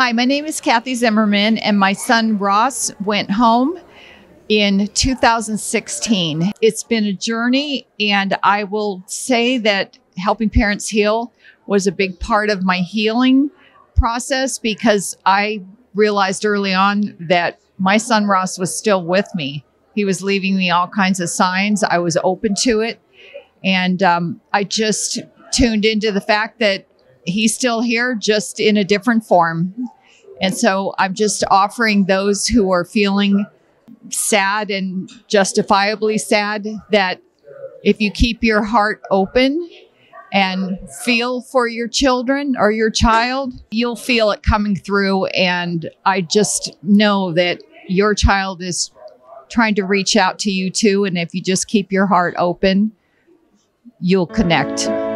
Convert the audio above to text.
Hi, my name is Cathy Zimmerman, and my son Ross went home in 2016. It's been a journey, and I will say that helping parents heal was a big part of my healing process because I realized early on that my son Ross was still with me. He was leaving me all kinds of signs. I was open to it. And um, I just tuned into the fact that he's still here, just in a different form. And so I'm just offering those who are feeling sad and justifiably sad that if you keep your heart open and feel for your children or your child, you'll feel it coming through. And I just know that your child is trying to reach out to you too. And if you just keep your heart open, you'll connect.